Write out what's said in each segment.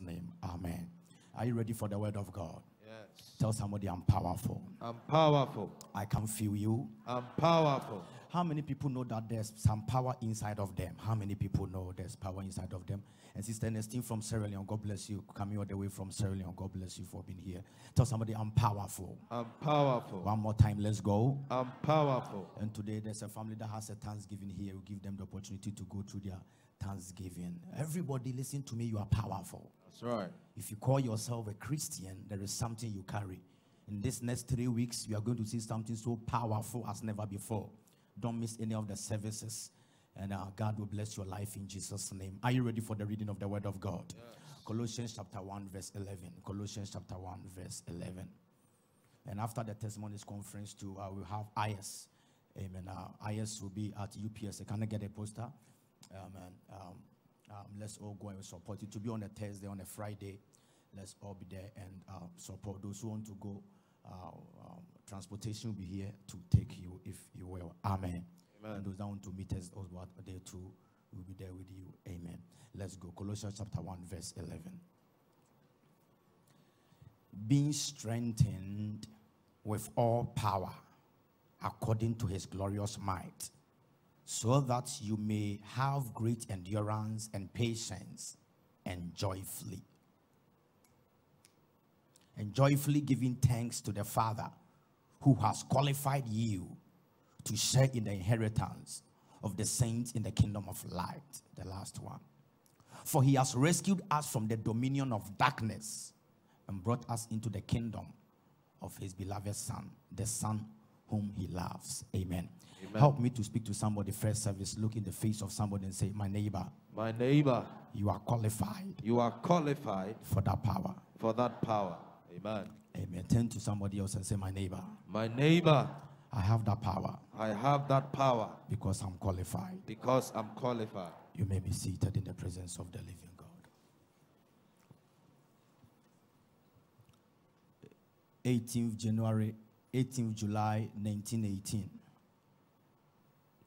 Name. Amen. Are you ready for the word of God? Yes. Tell somebody I'm powerful. I'm powerful. I can feel you. I'm powerful. How many people know that there's some power inside of them? How many people know there's power inside of them? And Sister Ernestine from Sierra Leone, God bless you. Coming all the way from Sierra Leone, God bless you for being here. Tell somebody I'm powerful. I'm powerful. One more time, let's go. I'm powerful. And today there's a family that has a Thanksgiving here. We give them the opportunity to go through their Thanksgiving. Everybody, listen to me. You are powerful. That's right. If you call yourself a Christian, there is something you carry. In this next three weeks, you are going to see something so powerful as never before. Don't miss any of the services, and uh, God will bless your life in Jesus' name. Are you ready for the reading of the Word of God? Colossians chapter 1, verse 11. Colossians chapter 1, verse 11. And after the testimonies conference, too, uh, we'll have IS. Amen. Uh, IS will be at UPS. Can I get a poster? And, um, um, let's all go and support it. To be on a Thursday, on a Friday, let's all be there and uh, support those who want to go. Uh, um, transportation will be here to take you if you will. Amen. Amen. And those that want to meet us also are there too will be there with you. Amen. Let's go. Colossians chapter 1, verse 11. Being strengthened with all power according to his glorious might, so that you may have great endurance and patience and joyfully. And joyfully giving thanks to the Father who has qualified you to share in the inheritance of the saints in the kingdom of light. The last one. For he has rescued us from the dominion of darkness and brought us into the kingdom of his beloved Son, the Son whom he loves. Amen. Amen. Help me to speak to somebody first service. Look in the face of somebody and say, My neighbor, My neighbor, you are qualified you are qualified for that power. for that power. Amen. Amen. Turn to somebody else and say, My neighbor, My neighbor, I have that power I have that power because I'm qualified. because I'm qualified. You may be seated in the presence of the living God. 18th January, 18th July 1918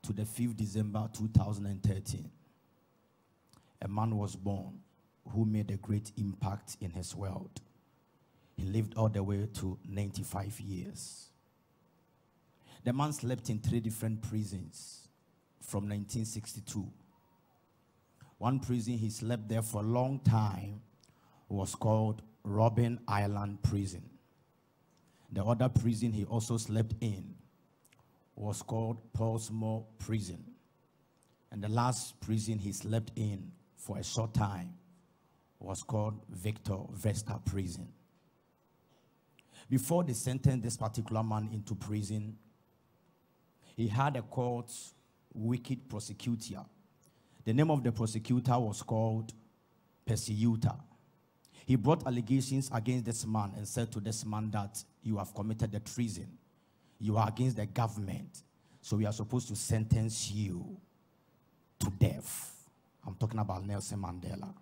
to the 5th December 2013, a man was born who made a great impact in his world. He lived all the way to 95 years. The man slept in three different prisons from 1962. One prison he slept there for a long time was called Robben Island Prison. The other prison he also slept in was called Pollsmoor Prison. And the last prison he slept in for a short time was called Victor Verster Prison. Before they sentenced this particular man into prison, he had a court wicked prosecutor. The name of the prosecutor was called Percy Yutar. He brought allegations against this man and said to this man that you have committed the treason. You are against the government. So we are supposed to sentence you to death. I'm talking about Nelson Mandela.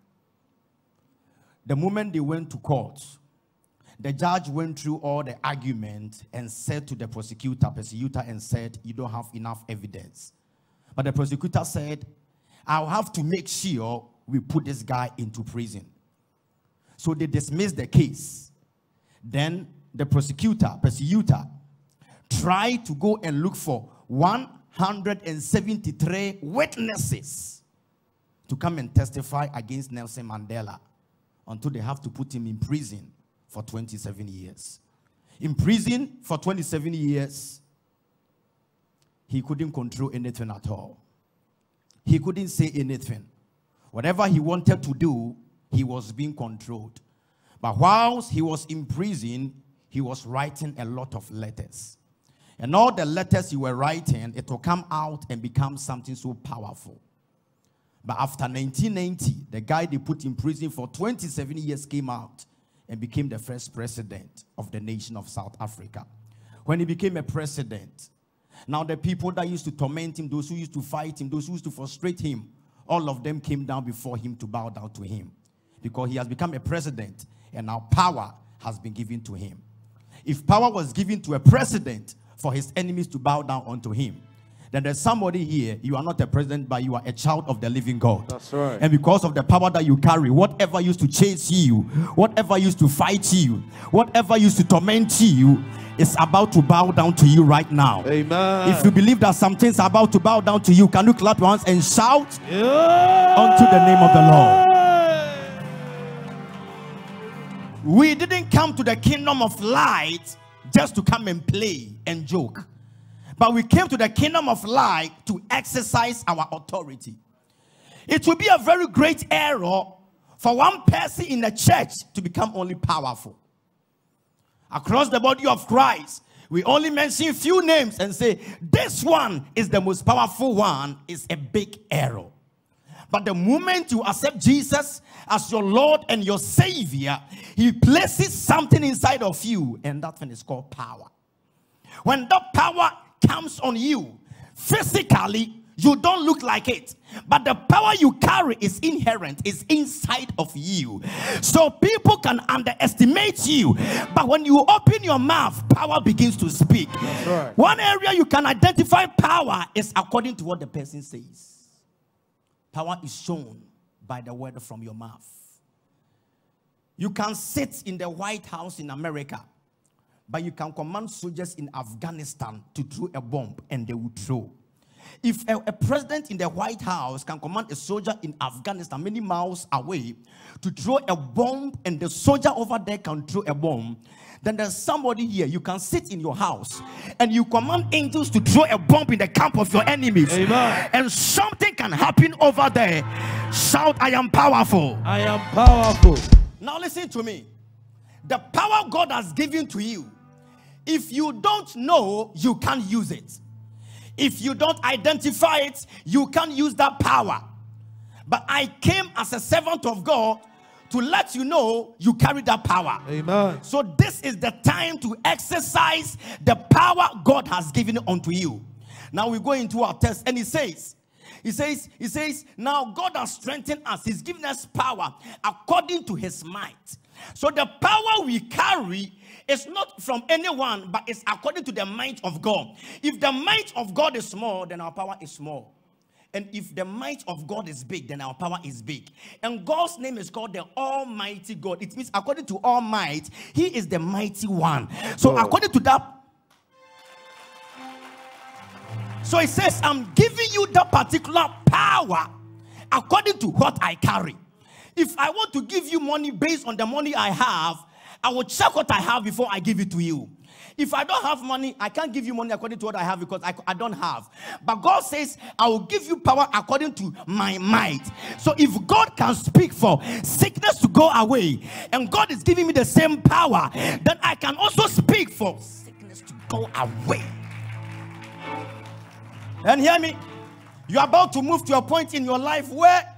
The moment they went to court, the judge went through all the argument and said to the prosecutor, prosecutor, and said, You don't have enough evidence. But the prosecutor said, I'll have to make sure we put this guy into prison. So they dismissed the case. Then the prosecutor, prosecutor, tried to go and look for 173 witnesses to come and testify against Nelson Mandela until they have to put him in prison for 27 years. In prison for 27 years, he couldn't control anything at all. He couldn't say anything. Whatever he wanted to do, he was being controlled. But whilst he was in prison, he was writing a lot of letters. And all the letters he were writing, it will come out and become something so powerful. But after 1990, the guy they put in prison for 27 years came out and became the first president of the nation of South Africa. When he became a president, now the people that used to torment him, those who used to fight him, those who used to frustrate him, all of them came down before him to bow down to him because he has become a president and now power has been given to him. If power was given to a president for his enemies to bow down unto him, then there's somebody here. You are not a president, but you are a child of the living God. That's right. And because of the power that you carry, whatever used to chase you, whatever used to fight you, whatever used to torment you, is about to bow down to you right now. Amen. If you believe that some things are about to bow down to you, can you clap your hands and shout yeah. unto the name of the Lord? We didn't come to the kingdom of light just to come and play and joke, but we came to the kingdom of light to exercise our authority. It will be a very great error for one person in the church to become only powerful. Across the body of Christ, we only mention few names and say this one is the most powerful one is a big error. But the moment you accept Jesus as your Lord and your Savior, He places something inside of you, and that thing is called power. When that power comes on you, physically, you don't look like it, but the power you carry is inherent, is inside of you. So people can underestimate you, but when you open your mouth, power begins to speak. right. One area you can identify power is according to what the person says. Power is shown by the word from your mouth. You can sit in the White House in America, but you can command soldiers in Afghanistan to throw a bomb and they will throw. If a, a president in the White House can command a soldier in Afghanistan many miles away to throw a bomb and the soldier over there can throw a bomb, then there's somebody here. You can sit in your house and you command angels to throw a bomb in the camp of your enemies. Amen. And something can happen over there. Shout, I am powerful. I am powerful. Now listen to me. The power God has given to you, if you don't know, you can't use it. If you don't identify it, you can't use that power. But I came as a servant of God to let you know you carry that power. Amen. So this is the time to exercise the power God has given unto you. Now we go into our test, and he says, he says, he says, now God has strengthened us. He's given us power according to his might. So the power we carry is not from anyone, but it's according to the might of God. If the might of God is small, then our power is small. And if the might of God is big, then our power is big. And God's name is called the Almighty God. It means, according to all might, He is the mighty one. So, God. according to that, so it says, I'm giving you that particular power according to what I carry. If I want to give you money based on the money I have, I will check what I have before I give it to you. If I don't have money, I can't give you money according to what I have because I, I don't have. But God says, I will give you power according to my might. So if God can speak for sickness to go away, and God is giving me the same power, then I can also speak for sickness to go away. And hear me, you're about to move to a point in your life where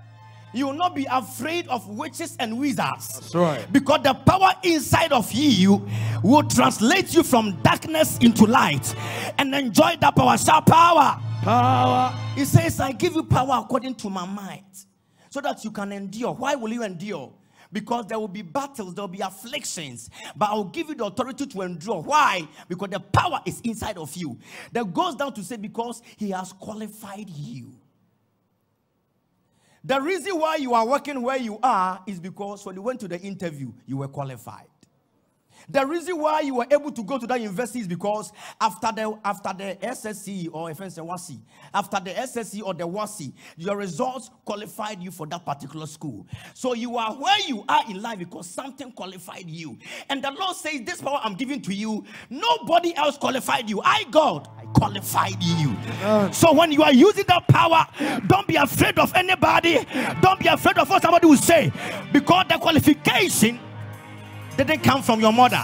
you will not be afraid of witches and wizards. That's right. Because the power inside of you will translate you from darkness into light and enjoy that power. Shout power. Power. He says, I give you power according to my might so that you can endure. Why will you endure? Because there will be battles, there will be afflictions, but I'll give you the authority to endure. Why? Because the power is inside of you. That goes down to say, because He has qualified you. The reason why you are working where you are is because when you went to the interview, you were qualified. The reason why you were able to go to that university is because after the after the SSC or FNC WASSCE, after the SSC or the WASSCE, your results qualified you for that particular school. So you are where you are in life because something qualified you. And the Lord says, This power I'm giving to you, nobody else qualified you. I God, I qualified you. So when you are using that power, don't be afraid of anybody. Don't be afraid of what somebody will say. Because the qualification didn't come from your mother.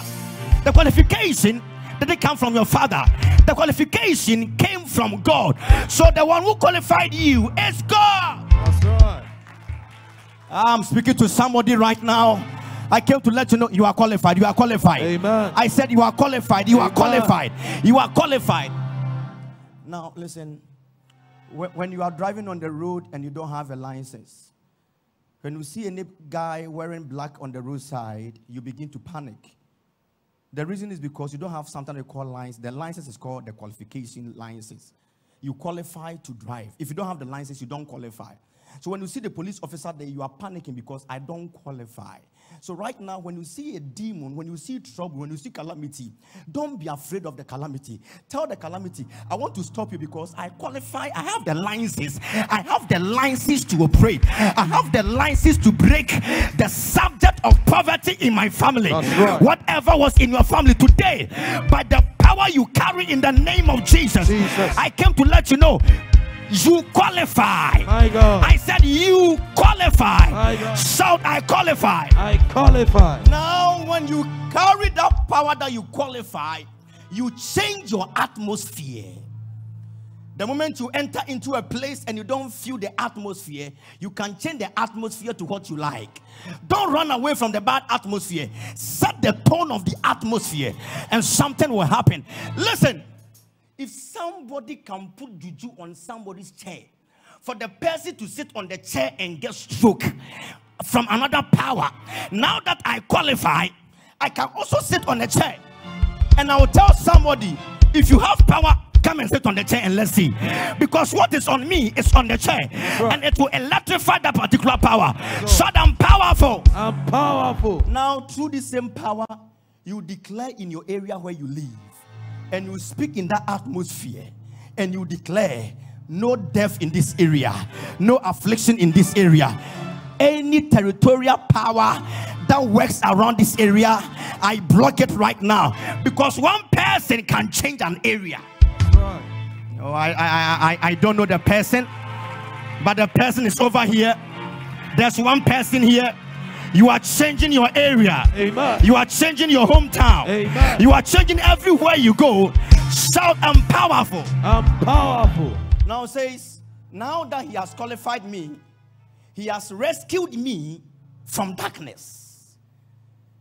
The qualification didn't come from your father. The qualification came from God. So the one who qualified you is God. That's right. I'm speaking to somebody right now. I came to let you know you are qualified. You are qualified. Amen. I said you are qualified. You are qualified. You are qualified. Now listen. When when you are driving on the road and you don't have a license, when you see any guy wearing black on the roadside, you begin to panic. The reason is because you don't have something they call license. The license is called the qualification license. you qualify to drive. If you don't have the license, you don't qualify. So when you see the police officer there, you are panicking because I don't qualify. So right now, when you see a demon, when you see trouble, when you see calamity, don't be afraid of the calamity. Tell the calamity, I want to stop you because I qualify. I have the license. I have the license to operate. I have the license to break the subject of poverty in my family. Right. Whatever was in your family today, by the power you carry in the name of Jesus, Jesus. I came to let you know you qualify. My God. I said you qualify. My God. Shout, I qualify. I qualify. Now, when you carry that power that you qualify, you change your atmosphere. The moment you enter into a place and you don't feel the atmosphere, you can change the atmosphere to what you like. Don't run away from the bad atmosphere. Set the tone of the atmosphere, and something will happen. Listen, if somebody can put juju on somebody's chair, for the person to sit on the chair and get stroke from another power, now that I qualify, I can also sit on the chair and I will tell somebody if you have power, come and sit on the chair and let's see. Because what is on me is on the chair, and it will electrify that particular power. So I'm powerful. I'm powerful. Now, through the same power, you declare in your area where you live, and you speak in that atmosphere, and you declare no death in this area, no affliction in this area. Any territorial power that works around this area, I block it right now because one person can change an area. Oh, I, I, I- I don't know the person, but the person is over here. There's one person here. You are changing your area. Amen. You are changing your hometown. Amen. You are changing everywhere you go. Shout, I'm powerful. I'm powerful. Now says, now that he has qualified me, he has rescued me from darkness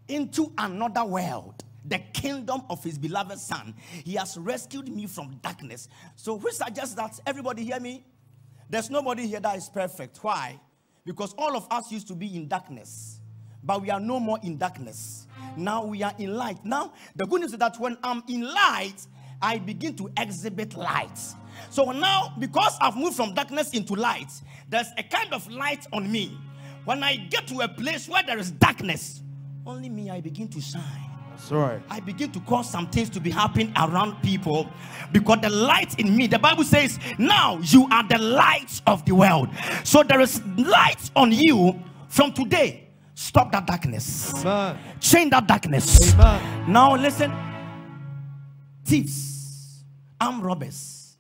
into another world, the kingdom of his beloved son. He has rescued me from darkness. So, which suggests that everybody hear me? There's nobody here that is perfect. Why? Because all of us used to be in darkness, but we are no more in darkness. Now we are in light. Now, the good news is that when I'm in light, I begin to exhibit light. So now, because I've moved from darkness into light, there's a kind of light on me. When I get to a place where there is darkness, only me, I begin to shine. That's right. I begin to cause some things to be happening around people because the light in me, the Bible says, now you are the light of the world. So there is light on you from today. Stop that darkness, Amen. change that darkness. Amen. Now, listen thieves, armed robbers,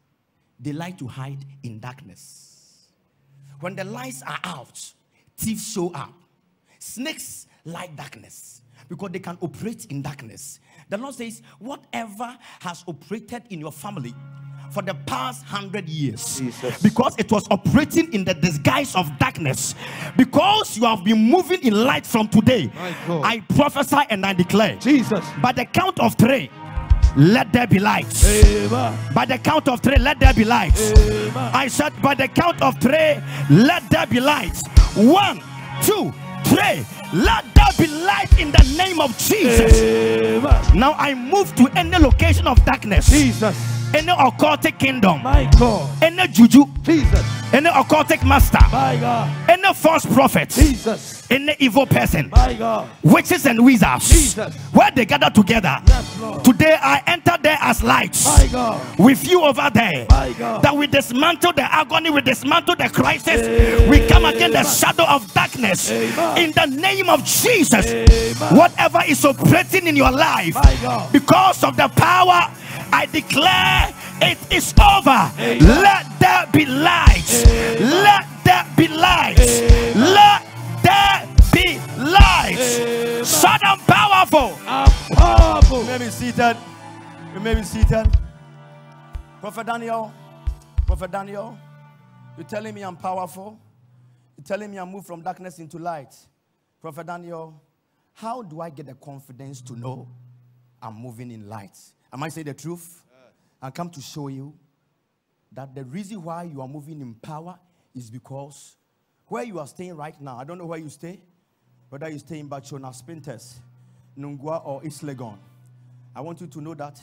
they like to hide in darkness. When the lights are out, thieves show up. Snakes like darkness because they can operate in darkness. The Lord says, whatever has operated in your family for the past hundred years, Jesus. because it was operating in the disguise of darkness, because you have been moving in light from today, I prophesy and I declare Jesus. by the count of three, let there be light. Amen. By the count of three, let there be light. Amen. I said, by the count of three, let there be light. One, two, three. Let there be light in the name of Jesus. Amen. Now I move to any location of darkness, Jesus. any occultic kingdom, My God. any juju, Jesus. any occultic master, My God. any false prophet, Jesus. any evil person, My God. witches and wizards, Jesus. where they gather together. Yes, Lord. Today I enter there as lights. My God. with you over there. My God. That we dismantle the agony, we dismantle the crisis, we come against the shadow of darkness Amen. in the name of Jesus. Amen. Whatever is operating in your life, My God. because of the power, I declare it is over. Amen. Let there be lights. Amen. Let there be lights. Amen. Let there be lights. Amen. Shut up, powerful. I'm powerful. You may be seated. You may be seated. Prophet Daniel, Prophet Daniel, you're telling me I'm powerful. You're telling me I move from darkness into light. Prophet Daniel, how do I get the confidence to know I'm moving in light? Am I saying the truth? I come to show you that the reason why you are moving in power is because where you are staying right now, I don't know where you stay, whether you stay in Baatsona, Spintex, Nungua, or Islegon. I want you to know that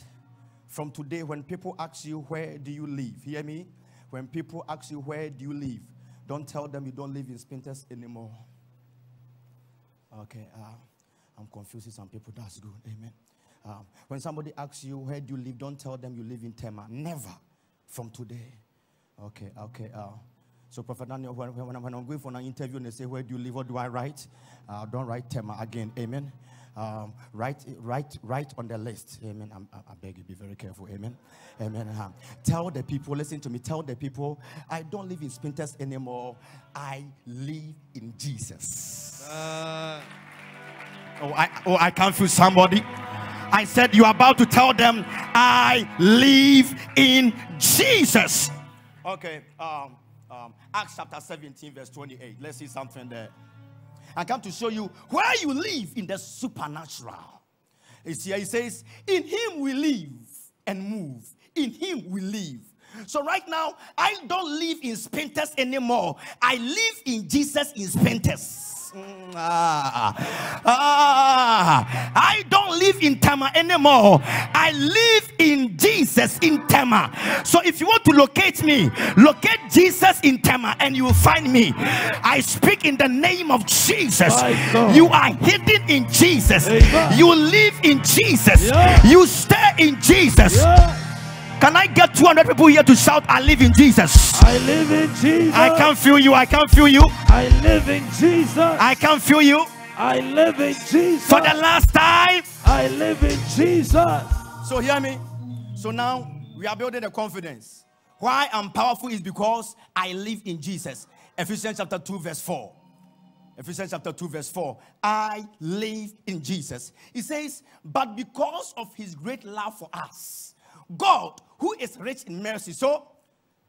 from today, when people ask you, Where do you live? Hear me? When people ask you, Where do you live? Don't tell them you don't live in Spintex anymore. Okay, uh, I'm confusing some people. That's good. Amen. Um, when somebody asks you, Where do you live? Don't tell them you live in Tema. Never from today. Okay, okay. Uh, so, Prophet Daniel, when, when, when, I'm going for an interview and they say, Where do you live? What do I write? Uh, don't write Tema again. Amen. Um, write, write, write on the list. Amen. I'm, i beg you, be very careful. Amen. Amen. Um, tell the people, listen to me. Tell the people, I don't live in Spintex anymore. I live in Jesus. Uh. Oh, I, oh, I can't feel somebody. I said, You're about to tell them, I live in Jesus. Okay. Um, um, Acts chapter 17, verse 28. Let's see something there. I come to show you where you live in the supernatural. It's here, he says, In him we live and move, in him we live. So right now, I don't live in Spintex anymore. I live in Jesus in Spintex. Ah, ah, I don't live in Tema anymore. I live in Jesus in Tema. So if you want to locate me, locate Jesus in Tema and you will find me. I speak in the name of Jesus. You are hidden in Jesus. You live in Jesus. You stay in Jesus. Can I get 200 people here to shout, I live in Jesus? I live in Jesus. I can feel you. I can feel you. I live in Jesus. I can feel you. I live in Jesus. For the last time. I live in Jesus. So hear me. So now we are building the confidence. Why I'm powerful is because I live in Jesus. Ephesians chapter 2, verse 4. Ephesians chapter 2, verse 4. I live in Jesus. He says, But because of his great love for us, God, who is rich in mercy. So,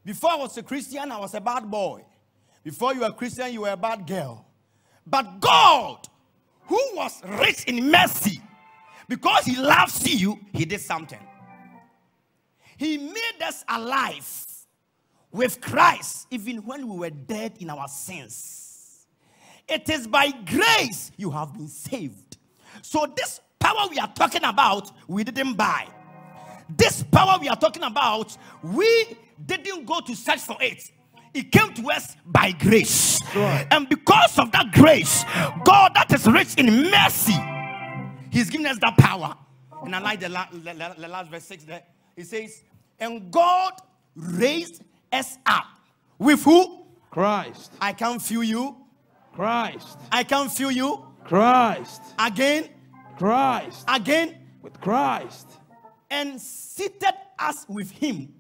before I was a Christian, I was a bad boy. Before you were a Christian, you were a bad girl. But God, who was rich in mercy, because He loves you, He did something. He made us alive with Christ, even when we were dead in our sins. It is by grace you have been saved. So, this power we are talking about, we didn't buy. This power we are talking about, we didn't go to search for it. It came to us by grace. Sure. And because of that grace, God that is rich in mercy, He's given us that power. And I like the, la- the, the last verse 6 there. It says, And God raised us up with who? Christ. I can feel you. Christ. I can feel you. Christ. Again. Christ. Again. With Christ and seated us with him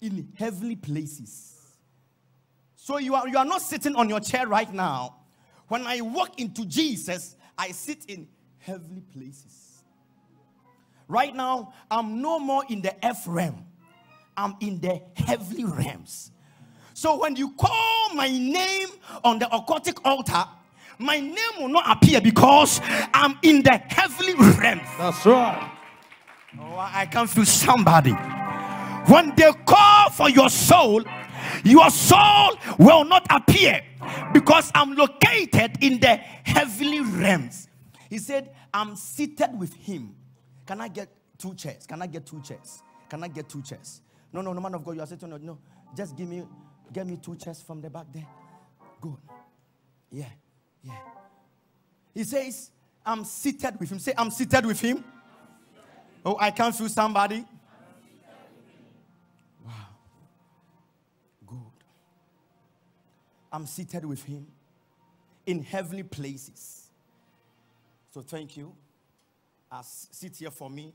in heavenly places. So you are, you are not sitting on your chair right now. When I walk into Jesus, I sit in heavenly places. Right now, I'm no more in the F realm, I'm in the heavenly realms. So when you call my name on the occultic altar, my name will not appear because I'm in the heavenly realms. That's right. Oh, I can feel somebody. When they call for your soul, your soul will not appear because I'm located in the heavenly realms. He said, I'm seated with him. Can I get two chairs? Can I get two chairs? Can I get two chairs? No, no, no, man of God, you are sitting. No, no, just give me, get me two chairs from the back there. Good. Yeah, yeah. He says, I'm seated with him. Say, I'm seated with him. Oh, I can feel somebody. Wow. Good. I'm seated with him in heavenly places. So thank you. As sit here for me,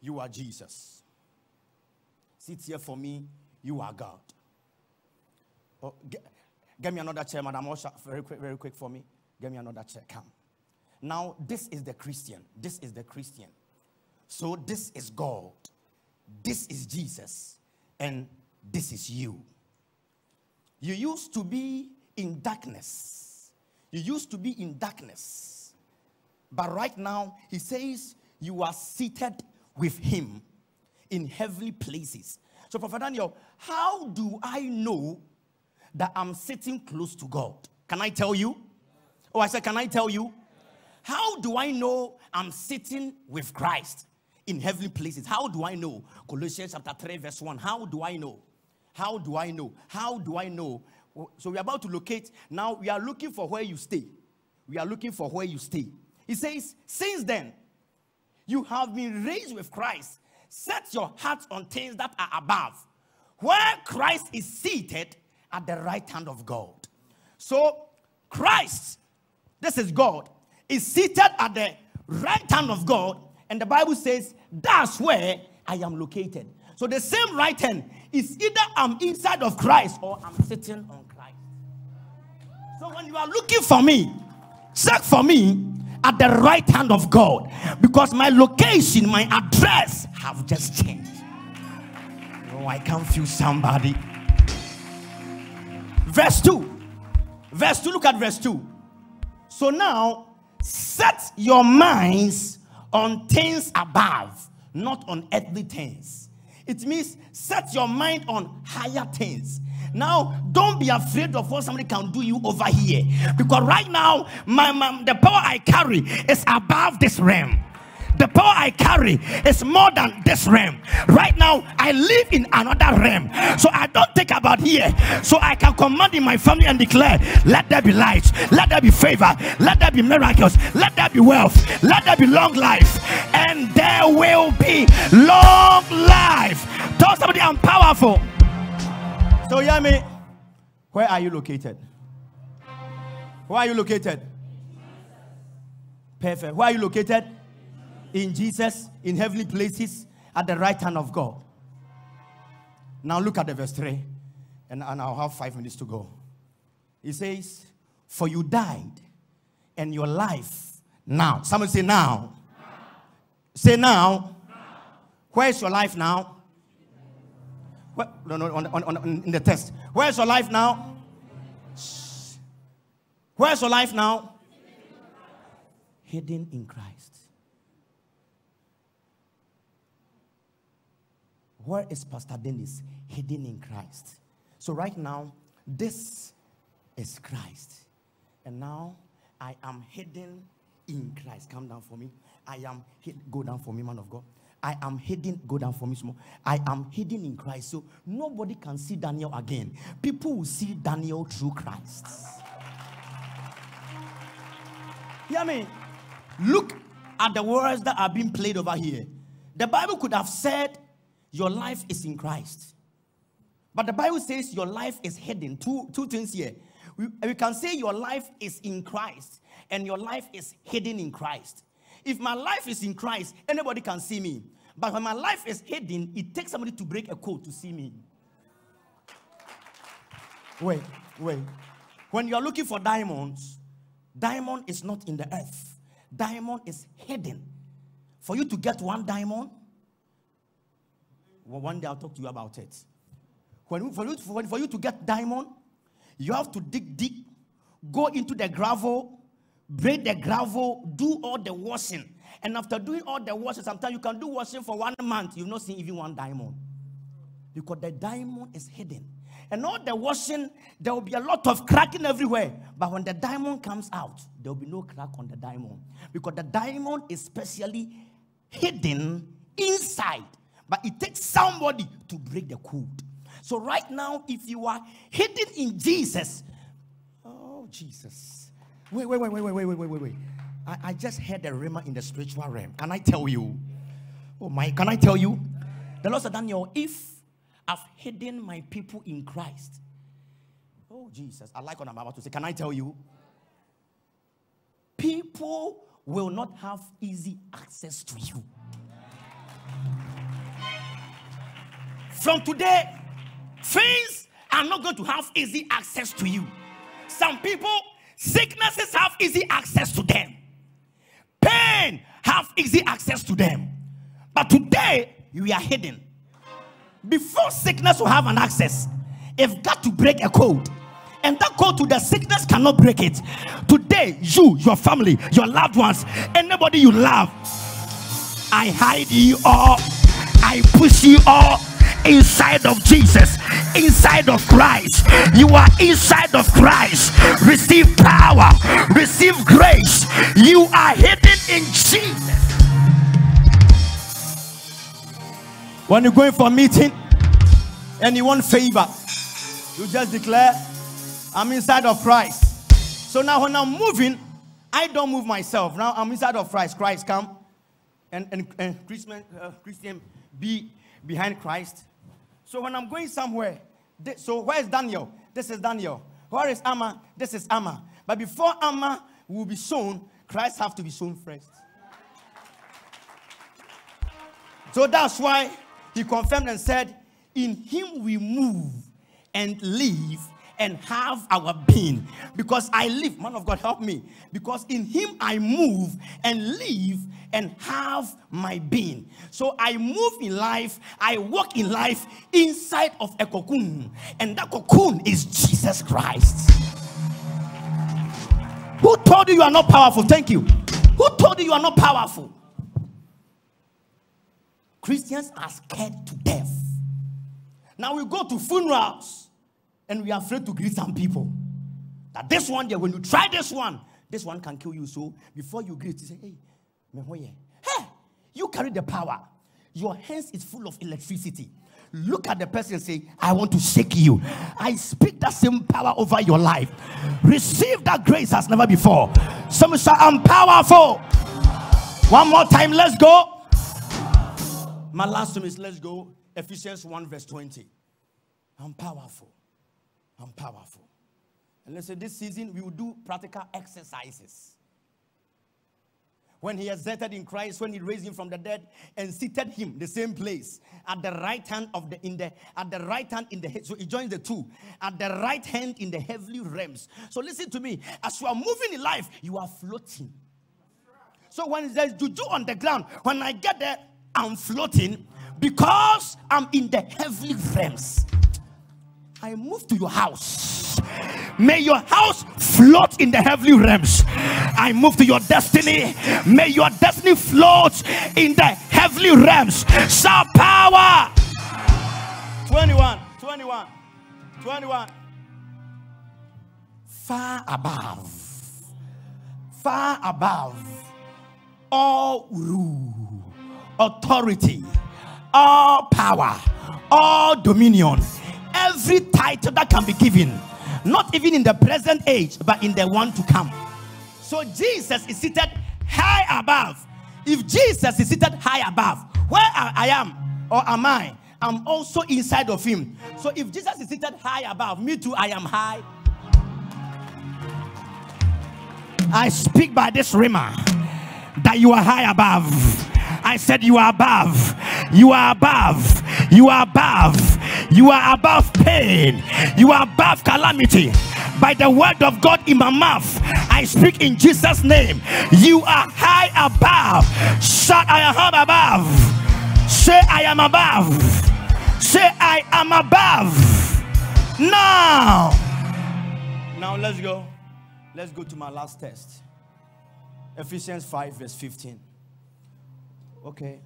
you are Jesus. Sit here for me, you are God. Oh, get, get me another chair, Madam Osha, very quick, very quick for me. Get me another chair. Come. Now, this is the Christian. This is the Christian. So this is God, this is Jesus, and this is you. You used to be in darkness. You used to be in darkness. But right now, he says you are seated with him in heavenly places. So, Prophet Daniel, how do I know that I'm sitting close to God? Can I tell you? Oh, I said, Can I tell you? How do I know I'm sitting with Christ? In heavenly places. How do I know? Colossians chapter 3, verse 1. How do I know? How do I know? How do I know? So we're about to locate. Now we are looking for where you stay. We are looking for where you stay. He says, Since then, you have been raised with Christ. Set your hearts on things that are above, where Christ is seated at the right hand of God. So, Christ, this is God, is seated at the right hand of God, and the Bible says that's where I am located. So, the same right hand is either I'm inside of Christ or I'm sitting on Christ. So, when you are looking for me, check for me at the right hand of God because my location, my address have just changed. Oh, I can feel somebody. Verse 2. Verse 2, look at verse 2. So now set your minds on things above, not on earthly things. It means set your mind on higher things. Now, don't be afraid of what somebody can do you over here. Because right now, my, my the power I carry is above this realm. The power I carry is more than this realm. Right now, I live in another realm. So I don't think about here. So I can command in my family and declare, let there be light, let there be favor, let there be miracles, let there be wealth, let there be long life, and there will be long life. Tell somebody I'm powerful. So hear me. Where are you located? Where are you located? Perfect. Where are you located? In Jesus, in heavenly places, at the right hand of God. Now look at the verse 3, and, and I'll have five minutes to go. He says, For you died, and your life now. Someone say now. now. Say now. now. Where's your life now? What? No, no, on, on, on, in the test. Where's your life now? Where's your life now? Hidden in Christ. Where is Pastor Dennis? Hidden in Christ. So, right now, this is Christ. And now I am hidden in Christ. Come down for me. I am hid. Go down for me, man of God. I am hidden. Go down for me small. I am hidden in Christ. So nobody can see Daniel again. People will see Daniel through Christ. Hear me? Look at the words that are being played over here. The Bible could have said, Your life is in Christ. But the Bible says your life is hidden. Two, two things here. We, we can say your life is in Christ and your life is hidden in Christ. If my life is in Christ, anybody can see me. But when my life is hidden, it takes somebody to break a code to see me. Wait, wait. When you're looking for diamonds, diamond is not in the earth. Diamond is hidden. For you to get one diamond, well, one day I'll talk to you about it. When, for, you, for, for you to get diamond, you have to dig deep, go into the gravel, break the gravel, do all the washing. And after doing all the washing, sometimes you can do washing for one month, you've not seen even one diamond. Because the diamond is hidden. And all the washing, there will be a lot of cracking everywhere. But when the diamond comes out, there will be no crack on the diamond. Because the diamond is specially hidden inside. But it takes somebody to break the code. So, right now, if you are hidden in Jesus, oh, Jesus Wait, wait, wait, wait, wait, wait, wait, wait, wait. I, I just heard a rhema in the spiritual realm. Can I tell you? Oh my, can I tell you? The Lord said, Daniel, if I've hidden my people in Christ. Oh, Jesus. I like what I'm about to say. Can I tell you? People will not have easy access to you. From today, things are not going to have easy access to you. Some people Sicknesses have easy access to them. Pain have easy access to them. But today, you are hidden. Before sickness will have an access, you've got to break a code. And that code to the sickness cannot break it. Today, you, your family, your loved ones, anybody you love, I hide you all, I push you all inside of Jesus, inside of Christ. You are inside of Christ. Receive power, receive grace. You are hidden in Jesus. When you're going for a meeting and you want favor, you just declare, I'm inside of Christ. So now when I'm moving, I don't move myself. Now I'm inside of Christ. Christ come and, and, and Christian, uh, Christian be behind Christ. So when I'm going somewhere, so where is Daniel? This is Daniel. Where is Amma? This is Amma. But before Amma will be shown, Christ have to be shown first. So that's why he confirmed and said, In him we move and live and have our being. Because I live, man of God, help me. Because in him I move and live and have my being. So I move in life, I walk in life inside of a cocoon. And that cocoon is Jesus Christ. Who told you you are not powerful? Thank you. Who told you you are not powerful? Christians are scared to death. Now we go to funerals and we are afraid to greet some people. That this one there, when you try this one, this one can kill you. So before you greet, you say, hey, hey, you carry the power. Your hands is full of electricity. Look at the person and say, I want to shake you. I speak that same power over your life. Receive that grace as never before. Some say, I'm powerful. One more time, let's go. My last one is let's go. Ephesians 1, verse 20. I'm powerful. I'm powerful. And let's say this season we will do practical exercises. When he exerted in Christ, when he raised him from the dead and seated him the same place at the right hand of the in the at the right hand in the so he joins the two at the right hand in the heavenly realms. So listen to me, as you are moving in life, you are floating. So when there's juju on the ground, when I get there, I'm floating because I'm in the heavenly realms. I move to your house. May your house float in the heavenly realms. I move to your destiny. May your destiny float in the heavenly realms. Shout power. 21, 21, 21. Far above, far above all rule, authority, all power, all dominion, every title that can be given, not even in the present age, but in the one to come. So Jesus is seated high above. If Jesus is seated high above, where I am or am I? I'm also inside of him. So if Jesus is seated high above, me too, I am high. I speak by this rhema that you are high above. I said you are above. You are above. You are above. You are above pain. You are above calamity. By the word of God in my mouth, I speak in Jesus' name. You are high above. Shout, I am above. Say, I am above. Say, I am above. Now. Now let's go. Let's go to my last test. Ephesians 5, verse 15. Okay.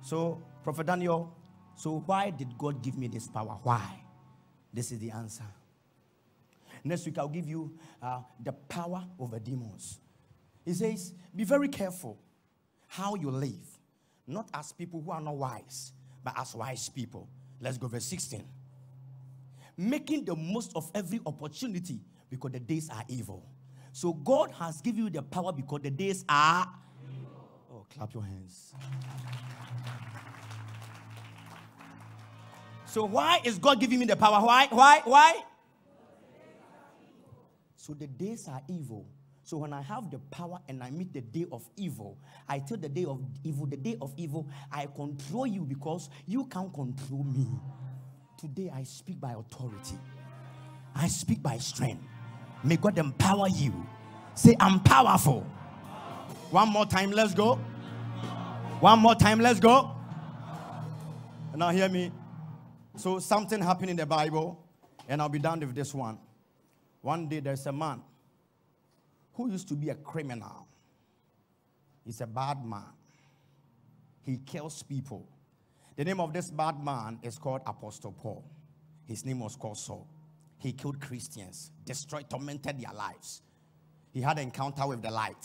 So, Prophet Daniel, so why did God give me this power? Why? This is the answer. Next week, I'll give you uh, the power over demons. He says, Be very careful how you live, not as people who are not wise, but as wise people. Let's go, verse 16. Making the most of every opportunity because the days are evil. So God has given you the power because the days are. Clap your hands. So why is God giving me the power? Why? Why? Why? So the days are evil. So when I have the power and I meet the day of evil, I tell the day of evil, the day of evil, I control you because you can't control me. Today I speak by authority. I speak by strength. May God empower you. Say, I'm powerful. One more time, let's go. One more time, let's go. Now, hear me. So, something happened in the Bible, and I'll be done with this one. One day, there's a man who used to be a criminal. He's a bad man. He kills people. The name of this bad man is called Apostle Paul. His name was called Saul. He killed Christians, destroyed, tormented their lives. He had an encounter with the light.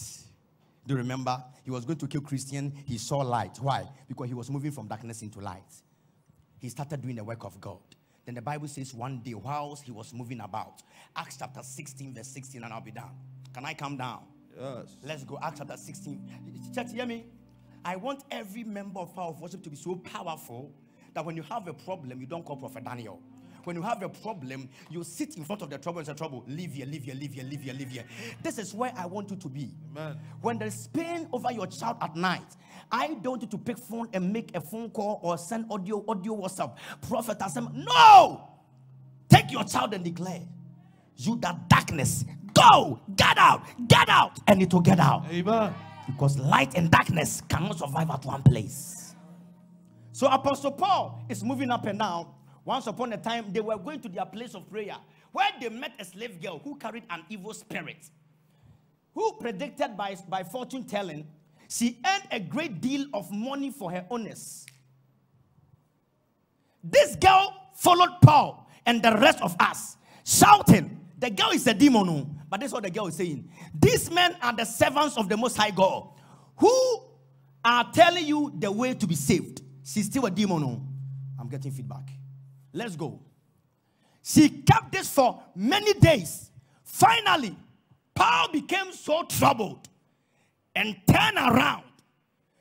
Do you remember? He was going to kill Christian. He saw light. Why? Because he was moving from darkness into light. he started doing the work of God. Then the Bible says one day, whilst he was moving about, Acts chapter 16, verse 16, and I'll be done. Can I come down? Yes. Let's go. Acts chapter 16. Church, hear me? I want every member of Power of Worship to be so powerful that when you have a problem, you don't call Prophet Daniel. When you have a problem, you sit in front of the trouble and say, Trouble, leave here, leave here, leave here, leave here, leave here. This is where I want you to be. Amen. When there's pain over your child at night, I don't you to pick phone and make a phone call or send audio, audio WhatsApp. Prophet has said, No! Take your child and declare, You that darkness, go, get out, get out, and it will get out. Amen. Because light and darkness cannot survive at one place. So Apostle Paul is moving up and down. Once upon a time, they were going to their place of prayer where they met a slave girl who carried an evil spirit. Who predicted by, by fortune telling, she earned a great deal of money for her owners. This girl followed Paul and the rest of us, shouting, The girl is a demon, oh. but that's what the girl is saying. These men are the servants of the Most High God who are telling you the way to be saved. She's still a demon. oh. I'm getting feedback. Let's go. She kept this for many days. Finally, Paul became so troubled and turned around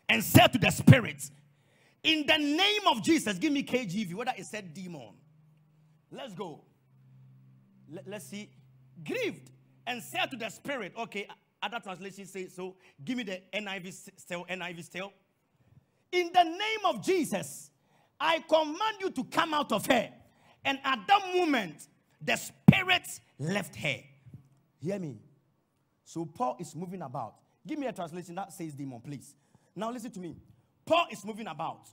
and said to the spirits, In the name of Jesus, give me KJV, whether it said demon. Let's go. Let, us see. Grieved and said to the spirit, okay, other translations say so. Give me the NIV still, NIV still. In the name of Jesus, I command you to come out of her. And at that moment, the spirit left her. Hear me. So Paul is moving about. Give me a translation that says demon, please. Now listen to me. Paul is moving about.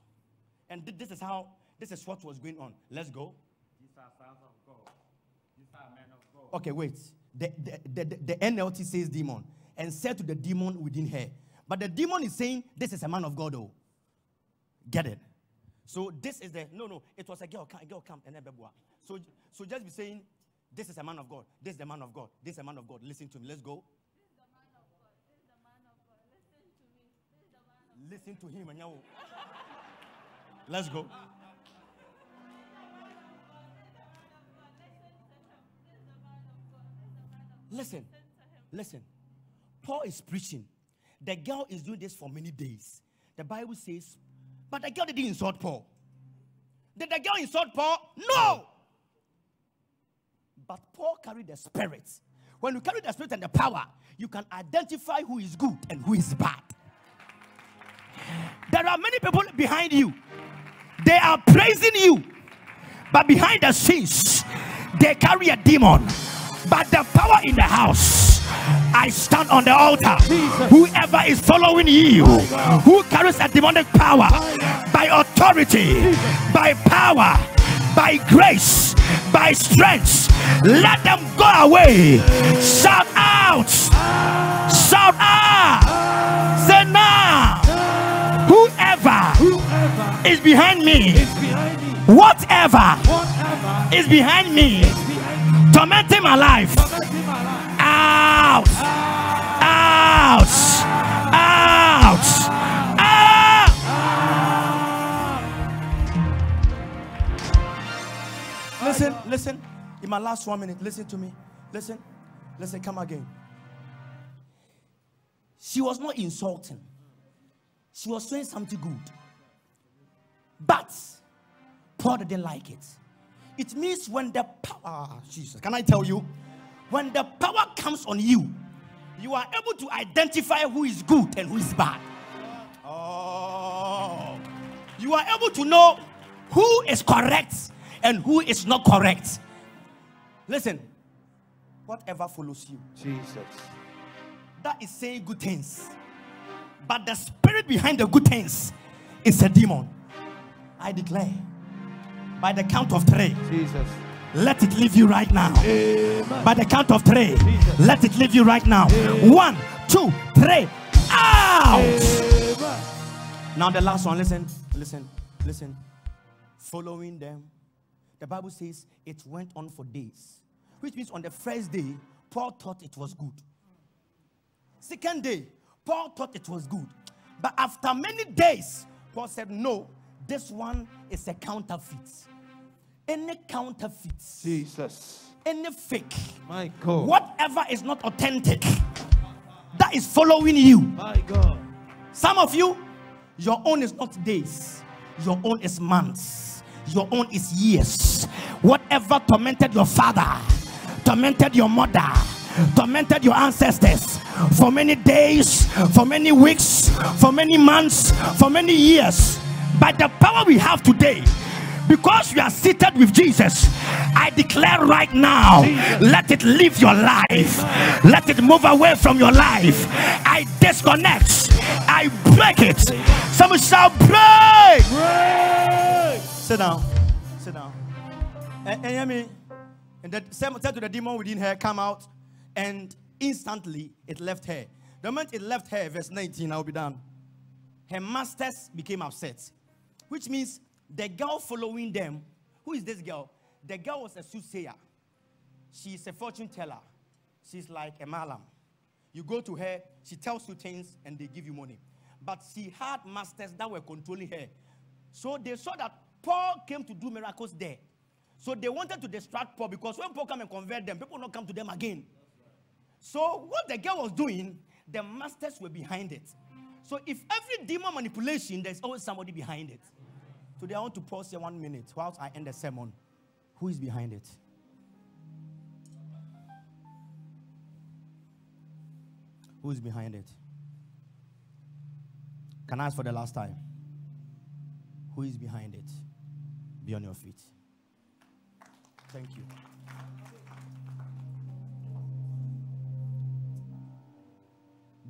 And thi- this is how, this is what was going on. Let's go. These are sons of God. These are men of God. Okay, wait. The, the, the, the NLT says demon and said to the demon within her. But the demon is saying, This is a man of God, oh. Get it? So this is the no, no, it was a girl, a girl come and then. So so just be saying, This is a man of God, this is the man of God, this is a man of God. Listen to me. Let's go. Listen to him and you. Let's go. Listen, listen. Paul is preaching. The girl is doing this for many days. The Bible says, but the girl didn't insult Paul. Did the girl insult Paul? No. But Paul carried the spirit. When you carry the spirit and the power, you can identify who is good and who is bad. There are many people behind you. They are praising you, but behind the scenes, they carry a demon. But the power in the house, I stand on the altar. Whoever is following you, who carries a demonic power by authority, by power, by grace, by strength, let them go away. Shout out! Shout out! Say now! Whoever Whoever is behind me, is behind me, whatever whatever is behind me, is behind me, tormenting my life, out, out, out, out. Listen, listen. In my last one minute, listen to me. Listen, listen, come again. She was not insulting, she was saying something good. But Paul didn't like it. It means when the power, Jesus, can I tell you? When the power comes on you, you are able to identify who is good and who is bad. Oh, you are able to know who is correct and who is not correct. Listen, whatever follows you, Jesus. that is saying good things. But the spirit behind the good things is a demon. I declare, by the count of three, Jesus. let it leave you right now. Amen. By the count of three, Jesus. let it leave you right now. One, two, three, out. Amen. Now, the last one, listen, listen, listen. Following them, the Bible says it went on for days, which means on the first day, Paul thought it was good. Second day, Paul thought it was good. But after many days, Paul said, No, This one is a counterfeit. Any counterfeits, Jesus. any fake, My God. whatever is not authentic, that is following you. My God. Some of you, your own is not days, your own is months, your own is years. Whatever tormented your father, tormented your mother, tormented your ancestors for many days, for many weeks, for many months, for many years, by the power we have today. Because you are seated with Jesus, I declare right now, let it live your life. Let it move away from your life. I disconnect. I break it. Someone shall break. Sit down. Sit down. And, and hear me. And the same said to the demon within her, come out. And instantly it left her. The moment it left her, verse 19, I'll be done. Her masters became upset. Which means the girl following them, who is this girl? The girl was a soothsayer. She's a fortune teller. She's like a malam. You go to her, she tells you things and they give you money. But she had masters that were controlling her. So they saw that Paul came to do miracles there. So they wanted to distract Paul because when Paul come and convert them, people will not come to them again. So what the girl was doing, the masters were behind it. So if every demon manipulation, there's always somebody behind it. Today I want to pause here one minute whilst I end the sermon. Who is behind it? Who is behind it? Can I ask for the last time? Who is behind it? Be on your feet. Thank you.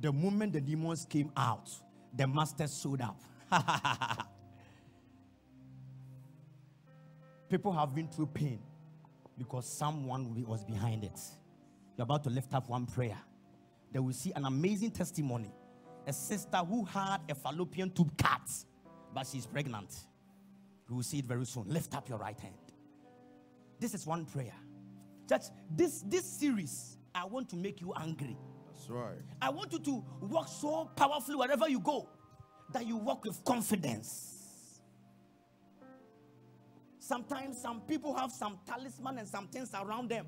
The moment the demons came out, the master showed up. People have been through pain because someone was behind it. You're about to lift up one prayer. They will see an amazing testimony. A sister who had a fallopian tube cut, but she's pregnant. We will see it very soon. Lift up your right hand. This is one prayer. Church, this, this series, I want to make you angry. That's right. I want you to walk so powerfully wherever you go that you walk with confidence. Sometimes some people have some talisman and some things around them,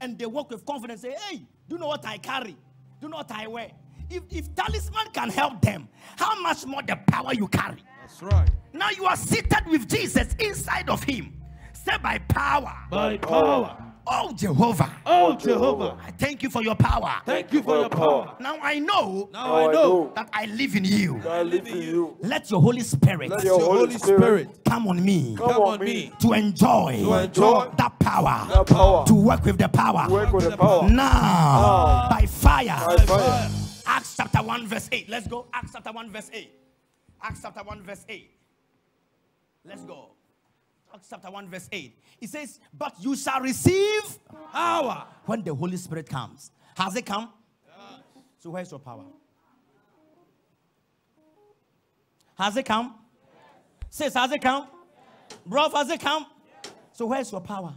and they walk with confidence. Say, "Hey, do you know what I carry? Do you know what I wear?" If, if talisman can help them, how much more the power you carry? That's right. Now you are seated with Jesus inside of Him. Say by power. By power. Oh Jehovah, Oh, Jehovah. I thank you for your power. Thank you for your power. Now I know Now I know that I live in you. I live in you. Let your Holy Spirit Let your Holy Spirit come on me come come on on me to enjoy, to enjoy that power, that power. to work with the power. Work with the power. Now, by fire. By fire. Acts chapter 1, verse 8. Let's go. Acts chapter 1, verse 8. Acts chapter 1, verse 8. Let's go. Acts chapter 1, verse 8. It says, But you shall receive power. when the Holy Spirit comes. Has it come? So where's your power? Has it come? Says, has it come? Bro, has it come? So where's your power?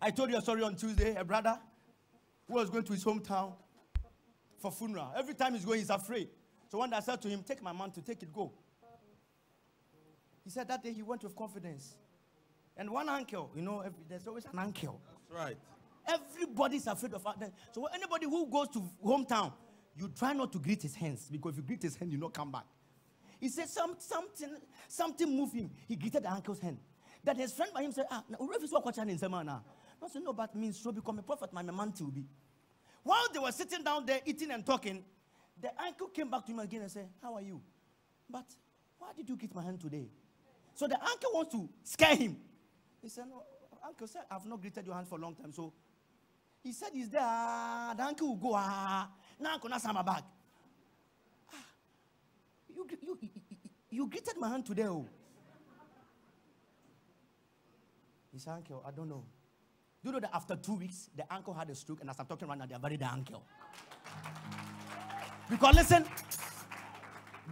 I told you a story on Tuesday, a brother who was going to his hometown for funeral. Every time he's going, he's afraid. So one day I said to him, Take my man to take it, go. He said that day he went with confidence. And one uncle, you know, there's always an uncle. That's right. Everybody's afraid of that. So anybody who goes to hometown, you try not to greet his hands because if you greet his hand, you not come back. He said some, something something moved him. He greeted the uncle's hand. That his friend by him said, Ah, if is what in Semana. No, said, no, but means so become a prophet, my man to be. While they were sitting down there eating and talking, the uncle came back to him again and said, How are you? But why did you greet my hand today? So the uncle wants to scare him. He said, No, uncle said, I've not greeted your hand for a long time. So he said, Is there? ah, The uncle will go. Ah, now uncle, not my bag. Ah, you, you, you, you- greeted my hand today. Oh. He said, Uncle, I don't know. Do you know that after two weeks, the uncle had a stroke, and as I'm talking right now, they buried the uncle. Because listen,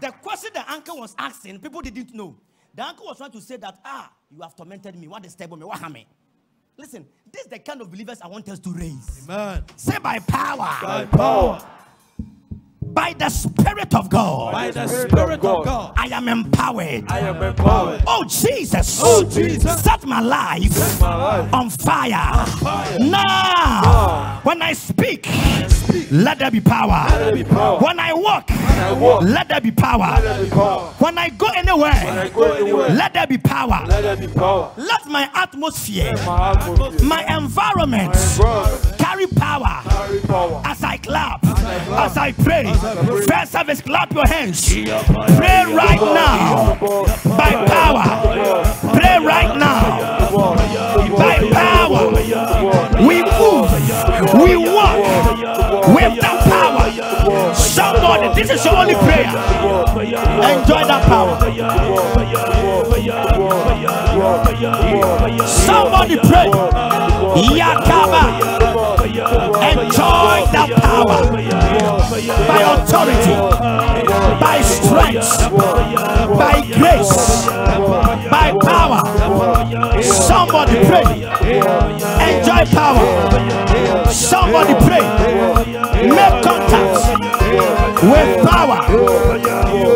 the question the uncle was asking, people didn't know. The uncle was trying to say that, ah, you have tormented me. What is stable me? What harm me? Listen, this is the kind of believers I want us to raise. Amen. Say by power. By power. By the Spirit of God, By the Spirit Spirit of of God. I am empowered. I am empowered. Oh Jesus, Oh, Jesus. set my life Set my life on fire. fire. Now, Now. when I speak, let there be power. there be power. When I walk, I walk. let there be power. Let there be power. When I go When I anywhere, go anywhere, let there be power. let there be power. Let my atmosphere, My atmosphere, my environment environment, carry power. carry power. As I clap, as I pray, first service, clap your hands. Pray right now by power. Pray right now by power. We move, we walk with that power. Somebody, this is your only prayer. Enjoy that power. Somebody pray. Yakaba. Enjoy that power by authority, by strength, by grace, by power. Somebody pray. Enjoy power. Somebody pray. Make contact with power.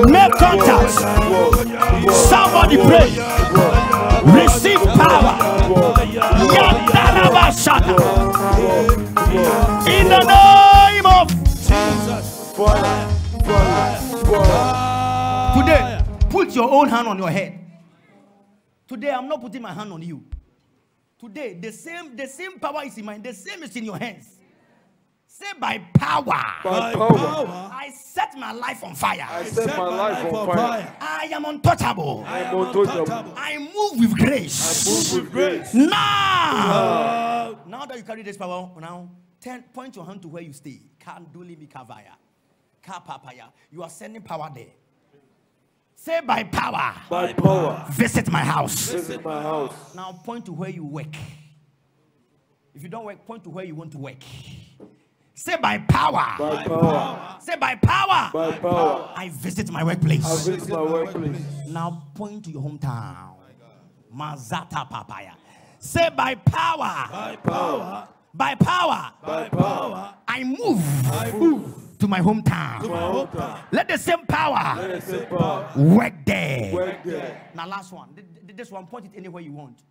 Make contact. Somebody pray. Receive power. In the name of fire. Today, put your own hand on your head. Today, I'm not putting my hand on you. Today, the same, the same power is in mine, the same is in your hands. Say by power, By By power, power. I set my life on fire. I set my life on fire. I am untouchable. I am untouchable. I move with grace. I Move with grace. Now, now that you carry this power, now ten, point your hand to where you stay. Kanduli mikavaya, kapapaya. You are sending power there. Say by power, By power, visit my house. visit my house. Now point to where you work. If you don't work, point to where you want to work. Say by power. By power, Say by power. by power. I visit my workplace. I visit my workplace. Now point to your hometown. Mazata papaya. Say by power. By power. By power. By power, I move I move to my hometown. to my hometown. Let the same power us say power. work there. Work there. Now, last one. Th- th- This one, point it anywhere you want.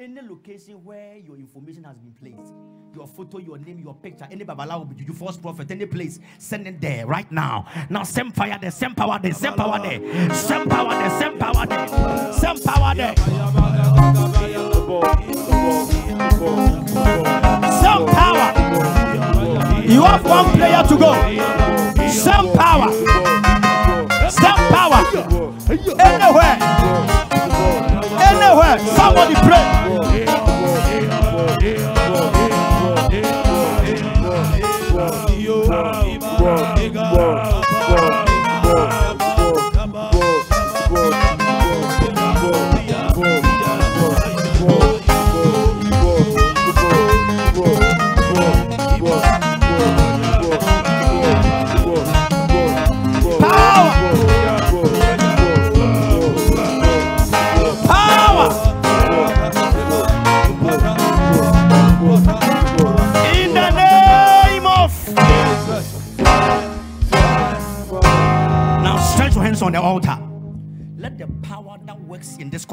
Any location where your information has been placed, your photo, your name, your picture, any babalawo, you false prophet, any place, send it there right now. Now, same fire there, same power there, same power there, same power there, same power there, same power there, same power. You have one player to go. Same power, same power. Anywhere, anywhere. Somebody pray.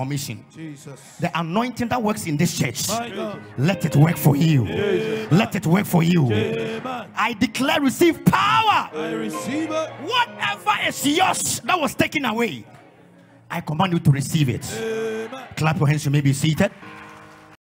Commission, Jesus. the anointing that works in this church, let it work for you. Let it work for you. Amen. I declare, receive power. I receive it. Whatever is yours that was taken away, I command you to receive it. Amen. Clap your hands, you may be seated.